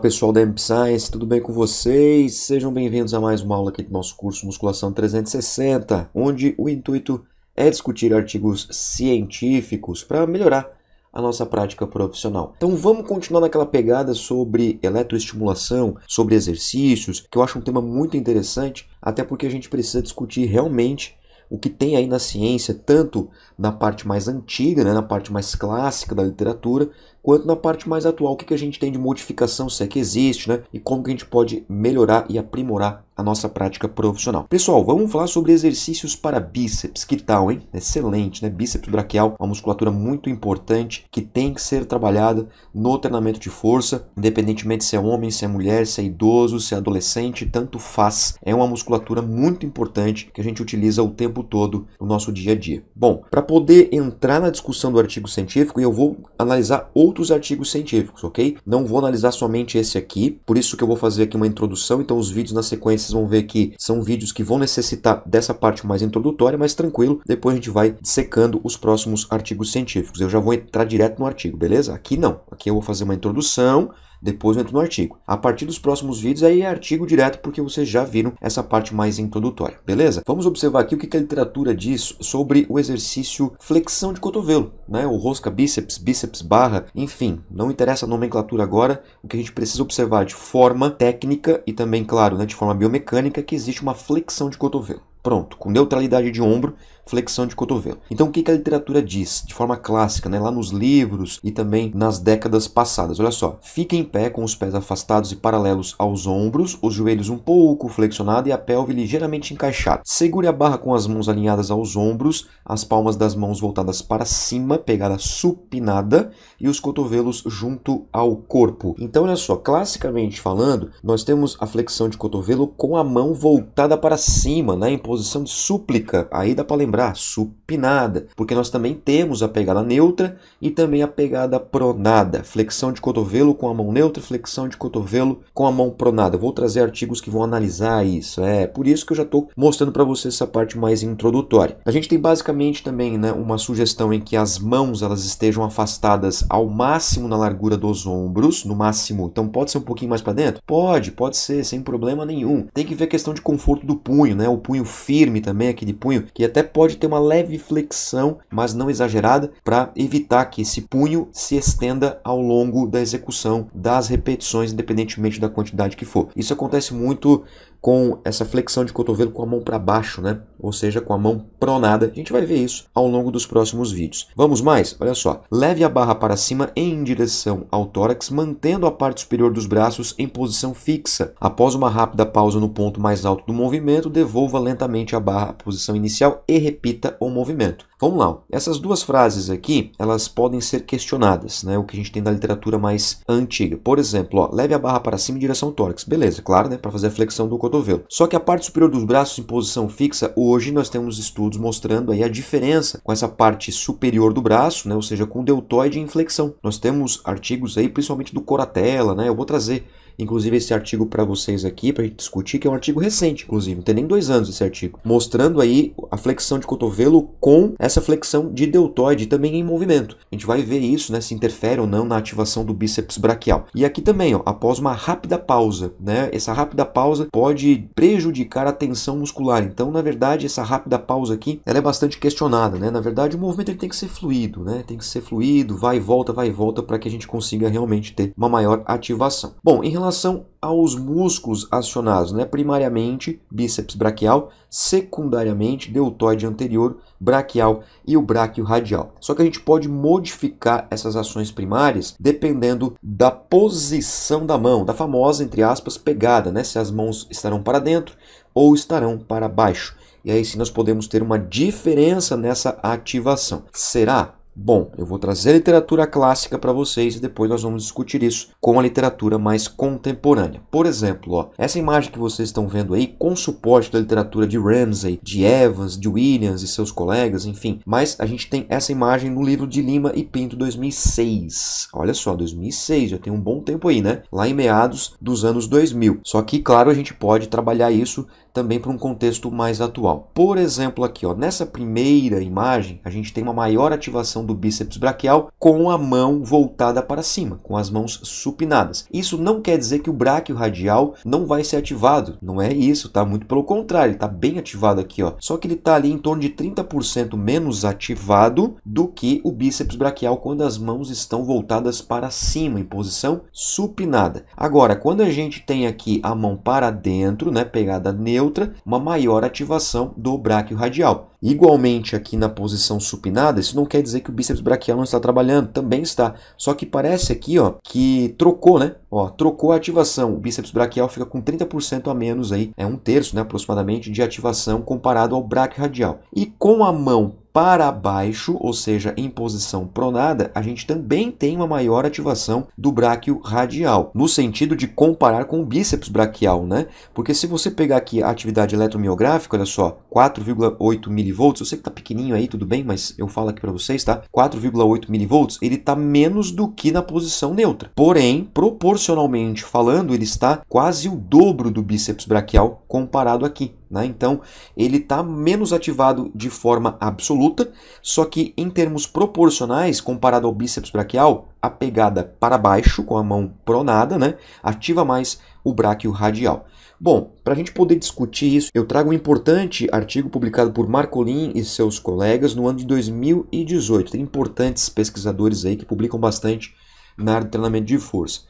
Pessoal da MP Science, tudo bem com vocês? Sejam bem-vindos a mais uma aula aqui do nosso curso Musculação 360, onde o intuito é discutir artigos científicos para melhorar a nossa prática profissional. Então vamos continuar naquela pegada sobre eletroestimulação, sobre exercícios, que eu acho um tema muito interessante, até porque a gente precisa discutir realmente o que tem aí na ciência, tanto na parte mais antiga, né, na parte mais clássica da literatura, quanto na parte mais atual, o que, que a gente tem de modificação, se é que existe, né, e como que a gente pode melhorar e aprimorar a nossa prática profissional. Pessoal, vamos falar sobre exercícios para bíceps. Que tal, hein? Excelente, né? Bíceps braquial, uma musculatura muito importante que tem que ser trabalhada no treinamento de força, independentemente se é homem, se é mulher, se é idoso, se é adolescente, tanto faz. É uma musculatura muito importante que a gente utiliza o tempo todo no nosso dia a dia. Bom, para poder entrar na discussão do artigo científico, eu vou analisar outros artigos científicos, ok? Não vou analisar somente esse aqui, por isso que eu vou fazer aqui uma introdução, então os vídeos na sequência vocês vão ver que são vídeos que vão necessitar dessa parte mais introdutória, mas tranquilo, depois a gente vai secando os próximos artigos científicos. Eu já vou entrar direto no artigo, beleza? Aqui não. Aqui eu vou fazer uma introdução, depois eu entro no artigo. A partir dos próximos vídeos aí é artigo direto porque vocês já viram essa parte mais introdutória, beleza? Vamos observar aqui o que a literatura diz sobre o exercício flexão de cotovelo, né? O rosca bíceps, bíceps barra, enfim, não interessa a nomenclatura agora, o que a gente precisa observar de forma técnica e também, claro, né, de forma biomecânica, que existe uma flexão de cotovelo. Pronto, com neutralidade de ombro, flexão de cotovelo. Então o que a literatura diz de forma clássica, né, lá nos livros e também nas décadas passadas? Olha só, fique em pé com os pés afastados e paralelos aos ombros, os joelhos um pouco flexionados e a pelve ligeiramente encaixada. Segure a barra com as mãos alinhadas aos ombros, as palmas das mãos voltadas para cima, pegada supinada e os cotovelos junto ao corpo. Então olha só, classicamente falando, nós temos a flexão de cotovelo com a mão voltada para cima, né, em posição de súplica. Aí dá para lembrar lembrar, supinada, porque nós também temos a pegada neutra e também a pegada pronada. Flexão de cotovelo com a mão neutra, flexão de cotovelo com a mão pronada. Vou trazer artigos que vão analisar isso. É por isso que eu já estou mostrando para vocês essa parte mais introdutória. A gente tem basicamente também né, uma sugestão em que as mãos elas estejam afastadas ao máximo na largura dos ombros, no máximo. Então pode ser um pouquinho mais para dentro? Pode, pode ser, sem problema nenhum. Tem que ver a questão de conforto do punho, né? O punho firme também, aquele punho que até pode pode ter uma leve flexão, mas não exagerada, para evitar que esse punho se estenda ao longo da execução das repetições, independentemente da quantidade que for. Isso acontece muito com essa flexão de cotovelo com a mão para baixo, né? Ou seja, com a mão pronada. A gente vai ver isso ao longo dos próximos vídeos. Vamos mais? Olha só. Leve a barra para cima em direção ao tórax, mantendo a parte superior dos braços em posição fixa. Após uma rápida pausa no ponto mais alto do movimento, devolva lentamente a barra à posição inicial e repita o movimento. Vamos lá. Essas duas frases aqui, elas podem ser questionadas, né? O que a gente tem da literatura mais antiga. Por exemplo, ó, leve a barra para cima em direção ao tórax. Beleza, claro, né? Para fazer a flexão do cotovelo. Só que a parte superior dos braços em posição fixa, hoje nós temos estudos mostrando aí a diferença com essa parte superior do braço, né? Ou seja, com deltoide em flexão. Nós temos artigos aí, principalmente do Coratella, né? Eu vou trazer inclusive esse artigo para vocês aqui, para discutir, que é um artigo recente, inclusive, não tem nem dois anos esse artigo, mostrando aí a flexão de cotovelo com essa flexão de deltoide também em movimento. A gente vai ver isso, né, se interfere ou não na ativação do bíceps braquial. E aqui também, ó, após uma rápida pausa, né, essa rápida pausa pode prejudicar a tensão muscular. Então, na verdade, essa rápida pausa aqui, ela é bastante questionada, né? Na verdade, o movimento ele tem que ser fluido, né? Tem que ser fluido, vai e volta, vai e volta para que a gente consiga realmente ter uma maior ativação. Bom, em relação relação aos músculos acionados, né? primariamente bíceps braquial, secundariamente deltoide anterior, braquial e o bráquio radial. Só que a gente pode modificar essas ações primárias dependendo da posição da mão, da famosa, entre aspas, pegada, né? se as mãos estarão para dentro ou estarão para baixo. E aí sim nós podemos ter uma diferença nessa ativação. Será? Bom, eu vou trazer literatura clássica para vocês e depois nós vamos discutir isso com a literatura mais contemporânea. Por exemplo, ó, essa imagem que vocês estão vendo aí, com suporte da literatura de Ramsey, de Evans, de Williams e seus colegas, enfim, mas a gente tem essa imagem no livro de Lima e Pinto 2006. Olha só, 2006, já tem um bom tempo aí, né? Lá em meados dos anos 2000. Só que, claro, a gente pode trabalhar isso também para um contexto mais atual. Por exemplo, aqui, ó, nessa primeira imagem, a gente tem uma maior ativação do bíceps braquial com a mão voltada para cima, com as mãos supinadas. Isso não quer dizer que o bráquio radial não vai ser ativado, não é isso, tá? Muito pelo contrário, ele está bem ativado aqui, ó. Só que ele está ali em torno de 30% menos ativado do que o bíceps braquial quando as mãos estão voltadas para cima, em posição supinada. Agora, quando a gente tem aqui a mão para dentro, né, pegada neutra, uma maior ativação do bráquio radial. Igualmente aqui na posição supinada, isso não quer dizer que o bíceps braquial não está trabalhando, também está. Só que parece aqui, ó, que trocou, né? Ó, trocou a ativação. O bíceps braquial fica com 30% a menos aí, é um terço, né, aproximadamente de ativação comparado ao bráquio radial. E com a mão para baixo, ou seja, em posição pronada, a gente também tem uma maior ativação do bráquio radial, no sentido de comparar com o bíceps braquial, né? Porque se você pegar aqui a atividade eletromiográfica, olha só, 4,8 milivolts, eu sei que tá pequenininho aí, tudo bem, mas eu falo aqui para vocês, tá? 4,8 milivolts, ele tá menos do que na posição neutra. Porém, proporcionalmente falando, ele está quase o dobro do bíceps braquial comparado aqui. Né? Então, ele está menos ativado de forma absoluta, só que em termos proporcionais, comparado ao bíceps braquial, a pegada para baixo, com a mão pronada, né? ativa mais o bráquio radial. Bom, para a gente poder discutir isso, eu trago um importante artigo publicado por Marcolin e seus colegas no ano de 2018. Tem importantes pesquisadores aí que publicam bastante na área do treinamento de força.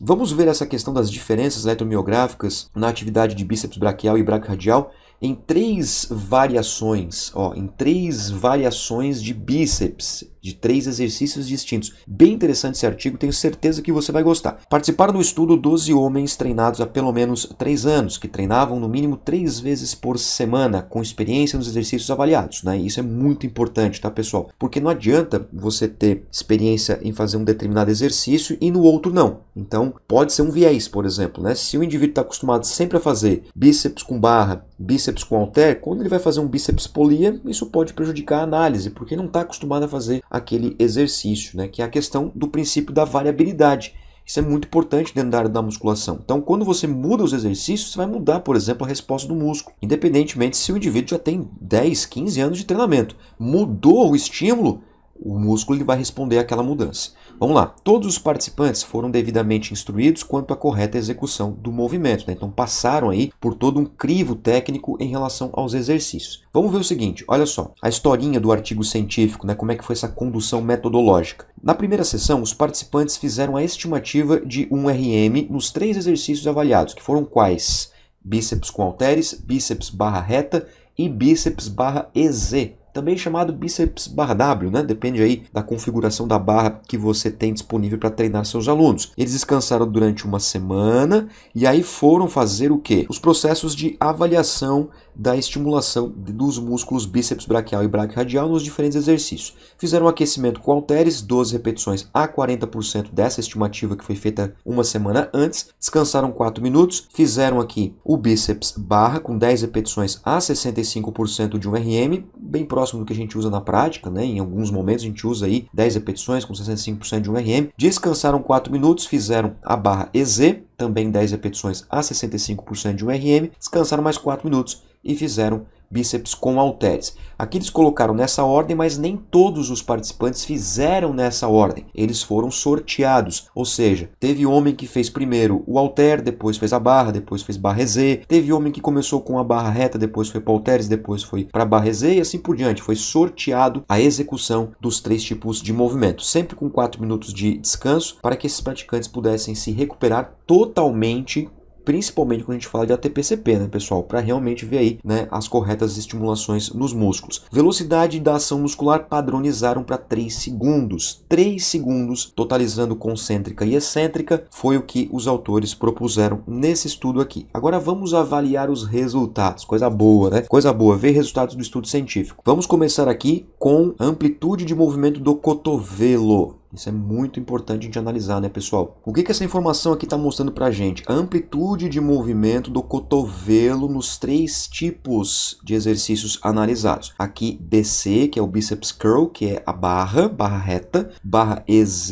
Vamos ver essa questão das diferenças eletromiográficas na atividade de bíceps braquial e braquioradial em três variações, ó, em três variações de bíceps, de três exercícios distintos. Bem interessante esse artigo, tenho certeza que você vai gostar. Participaram do estudo 12 homens treinados há pelo menos 3 anos, que treinavam no mínimo 3 vezes por semana, com experiência nos exercícios avaliados. Né? Isso é muito importante, tá, pessoal? Porque não adianta você ter experiência em fazer um determinado exercício e no outro não. Então, pode ser um viés, por exemplo. Né? Se o indivíduo está acostumado sempre a fazer bíceps com barra, bíceps com halter, quando ele vai fazer um bíceps polia, isso pode prejudicar a análise, porque não está acostumado a fazer aquele exercício, né? que é a questão do princípio da variabilidade. Isso é muito importante dentro da área da musculação. Então, quando você muda os exercícios, você vai mudar, por exemplo, a resposta do músculo, independentemente se o indivíduo já tem 10, 15 anos de treinamento. Mudou o estímulo, o músculo ele vai responder àquela mudança. Vamos lá, todos os participantes foram devidamente instruídos quanto à correta execução do movimento, né? então passaram aí por todo um crivo técnico em relação aos exercícios. Vamos ver o seguinte, olha só, a historinha do artigo científico, né? como é que foi essa condução metodológica. Na primeira sessão, os participantes fizeram a estimativa de um RM nos três exercícios avaliados, que foram quais? Bíceps com halteres, bíceps barra reta e bíceps barra EZ, também chamado bíceps barra W, né? Depende aí da configuração da barra que você tem disponível para treinar seus alunos. Eles descansaram durante uma semana e aí foram fazer o quê? Os processos de avaliação da estimulação dos músculos bíceps braquial e braquioradial nos diferentes exercícios. Fizeram um aquecimento com halteres, 12 repetições a 40% dessa estimativa que foi feita uma semana antes, descansaram 4 minutos, fizeram aqui o bíceps barra com 10 repetições a 65% de um RM, bem próximo do que a gente usa na prática, né? Em alguns momentos a gente usa aí 10 repetições com 65% de um RM. Descansaram 4 minutos, fizeram a barra EZ, também 10 repetições a 65% de um RM, descansaram mais 4 minutos e fizeram bíceps com halteres. Aqui eles colocaram nessa ordem, mas nem todos os participantes fizeram nessa ordem. Eles foram sorteados, ou seja, teve homem que fez primeiro o halter, depois fez a barra, depois fez barra Z. Teve homem que começou com a barra reta, depois foi para halteres, depois foi para barra Z e assim por diante. Foi sorteado a execução dos três tipos de movimento, sempre com 4 minutos de descanso, para que esses praticantes pudessem se recuperar totalmente principalmente quando a gente fala de ATPCP, né, pessoal, para realmente ver aí, né, as corretas estimulações nos músculos. Velocidade da ação muscular padronizaram para 3 segundos. 3 segundos, totalizando concêntrica e excêntrica, foi o que os autores propuseram nesse estudo aqui. Agora vamos avaliar os resultados. Coisa boa, né? Coisa boa, ver resultados do estudo científico. Vamos começar aqui com amplitude de movimento do cotovelo. Isso é muito importante a gente analisar, né, pessoal? O que, que essa informação aqui está mostrando para a gente? A amplitude de movimento do cotovelo nos três tipos de exercícios analisados. Aqui, BC, que é o Biceps Curl, que é a barra, barra reta, barra EZ,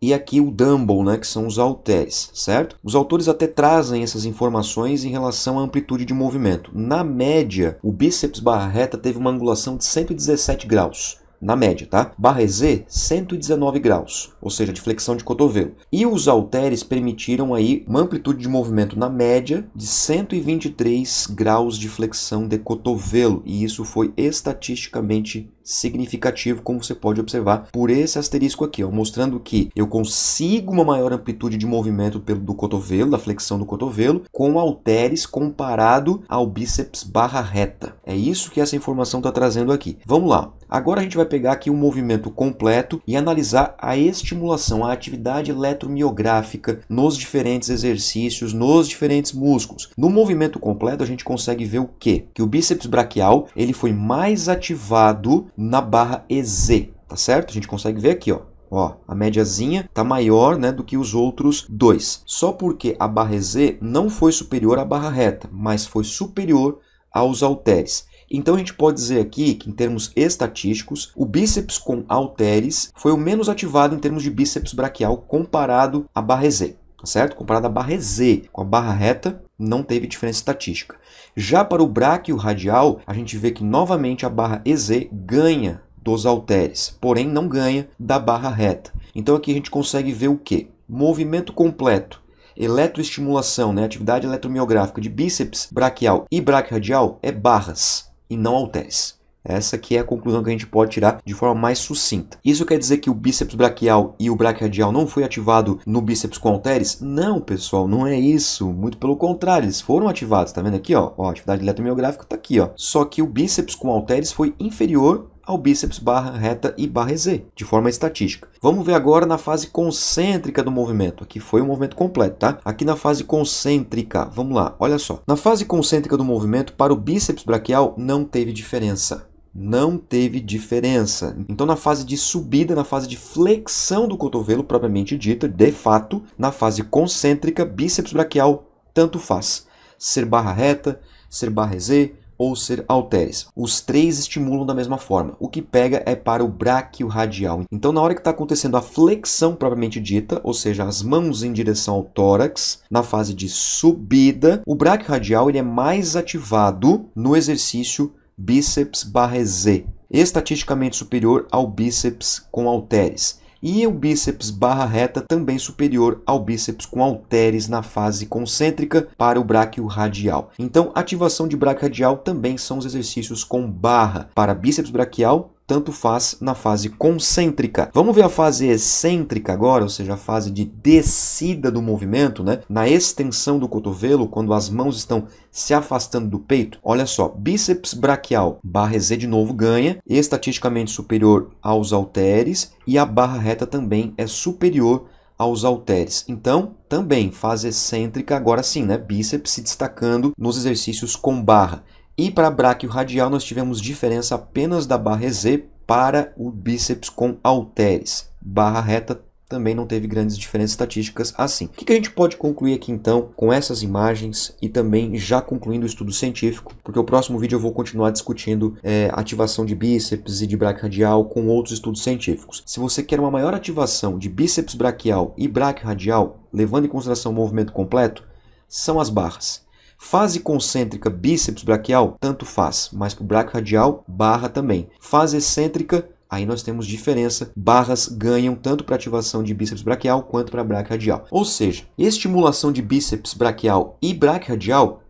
e aqui o Dumbbell, né, que são os halteres, certo? Os autores até trazem essas informações em relação à amplitude de movimento. Na média, o bíceps barra reta teve uma angulação de 117 graus na média, tá? Barra Z, 119 graus, ou seja, de flexão de cotovelo. E os halteres permitiram aí uma amplitude de movimento na média de 123 graus de flexão de cotovelo, e isso foi estatisticamente significativo, como você pode observar por esse asterisco aqui, ó, mostrando que eu consigo uma maior amplitude de movimento pelo do cotovelo, da flexão do cotovelo, com halteres comparado ao bíceps barra reta. É isso que essa informação está trazendo aqui. Vamos lá. Agora a gente vai pegar aqui o movimento completo e analisar a estimulação, a atividade eletromiográfica nos diferentes exercícios, nos diferentes músculos. No movimento completo a gente consegue ver o quê? Que o bíceps braquial ele foi mais ativado na barra EZ, tá certo? A gente consegue ver aqui, ó. Ó, a médiazinha tá maior né, do que os outros dois. Só porque a barra EZ não foi superior à barra reta, mas foi superior aos halteres. Então a gente pode dizer aqui que, em termos estatísticos, o bíceps com halteres foi o menos ativado em termos de bíceps braquial comparado à barra EZ, tá certo? Comparado à barra EZ com a barra reta, não teve diferença estatística. Já para o bráquio radial, a gente vê que novamente a barra EZ ganha dos halteres, porém não ganha da barra reta. Então aqui a gente consegue ver o que? Movimento completo eletroestimulação, né, atividade eletromiográfica de bíceps braquial e braquioradial é barras e não halteres. Essa aqui é a conclusão que a gente pode tirar de forma mais sucinta. Isso quer dizer que o bíceps braquial e o braquioradial não foi ativado no bíceps com halteres? Não, pessoal, não é isso. Muito pelo contrário, eles foram ativados. Tá vendo aqui, ó? ó a atividade eletromiográfica está aqui, ó. Só que o bíceps com halteres foi inferior ao bíceps barra reta e barra Z, de forma estatística. Vamos ver agora na fase concêntrica do movimento. Aqui foi o movimento completo, tá? Aqui na fase concêntrica, vamos lá, olha só. Na fase concêntrica do movimento, para o bíceps braquial, não teve diferença não teve diferença. Então, na fase de subida, na fase de flexão do cotovelo propriamente dita, de fato, na fase concêntrica, bíceps braquial tanto faz. Ser barra reta, ser barra Z, ou ser halteres. Os três estimulam da mesma forma. O que pega é para o bráquio radial. Então, na hora que está acontecendo a flexão propriamente dita, ou seja, as mãos em direção ao tórax, na fase de subida, o bráquio radial ele é mais ativado no exercício bíceps barra Z, estatisticamente superior ao bíceps com halteres e o bíceps barra reta também superior ao bíceps com halteres na fase concêntrica para o bráquio radial. Então, ativação de bráquio radial também são os exercícios com barra para bíceps braquial tanto faz na fase concêntrica. Vamos ver a fase excêntrica agora, ou seja, a fase de descida do movimento, né? Na extensão do cotovelo, quando as mãos estão se afastando do peito. Olha só, bíceps braquial, barra Z de novo ganha, estatisticamente superior aos halteres, e a barra reta também é superior aos halteres. Então, também fase excêntrica, agora sim, né? Bíceps se destacando nos exercícios com barra. E para bráquio radial nós tivemos diferença apenas da barra Z para o bíceps com halteres. Barra reta também não teve grandes diferenças estatísticas assim. O que a gente pode concluir aqui então com essas imagens e também já concluindo o estudo científico, porque o próximo vídeo eu vou continuar discutindo é, ativação de bíceps e de bráquio radial com outros estudos científicos. Se você quer uma maior ativação de bíceps braquial e bráquio radial, levando em consideração o movimento completo, são as barras. Fase concêntrica bíceps braquial, tanto faz, mas para o bráquio radial, barra também. Fase excêntrica, aí nós temos diferença. Barras ganham tanto para ativação de bíceps braquial quanto para bráquio radial. Ou seja, estimulação de bíceps braquial e bráquio radial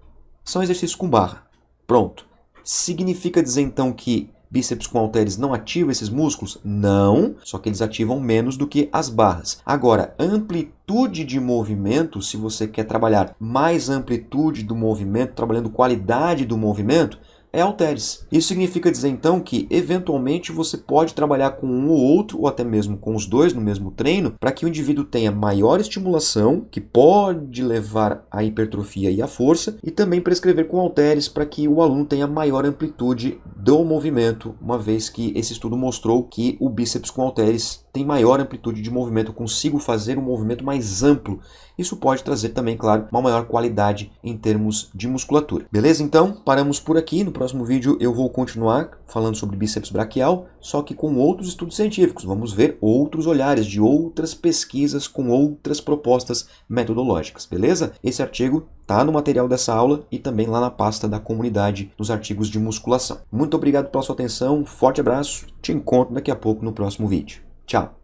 são exercícios com barra. Pronto. Significa dizer então que bíceps com halteres não ativa esses músculos? Não, só que eles ativam menos do que as barras. Agora, amplitude de movimento, se você quer trabalhar mais amplitude do movimento, trabalhando qualidade do movimento, é halteres. Isso significa dizer então que eventualmente você pode trabalhar com um ou outro, ou até mesmo com os dois no mesmo treino, para que o indivíduo tenha maior estimulação, que pode levar à hipertrofia e à força, e também prescrever com halteres para que o aluno tenha maior amplitude do movimento, uma vez que esse estudo mostrou que o bíceps com halteres tem maior amplitude de movimento, eu consigo fazer um movimento mais amplo. Isso pode trazer também, claro, uma maior qualidade em termos de musculatura. Beleza? Então, paramos por aqui. No próximo vídeo eu vou continuar falando sobre bíceps braquial, só que com outros estudos científicos. Vamos ver outros olhares de outras pesquisas com outras propostas metodológicas, beleza? Esse artigo tá no material dessa aula e também lá na pasta da comunidade nos artigos de musculação. Muito obrigado pela sua atenção, forte abraço, te encontro daqui a pouco no próximo vídeo. Tchau!